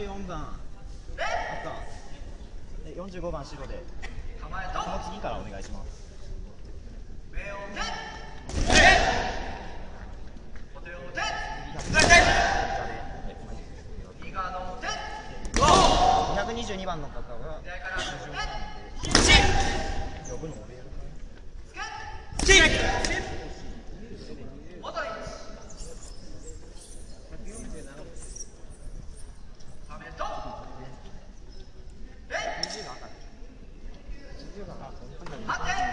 24番。赤で45番白で。その次からお願いします。222番の方が54番で呼ぶの俺やるかな待って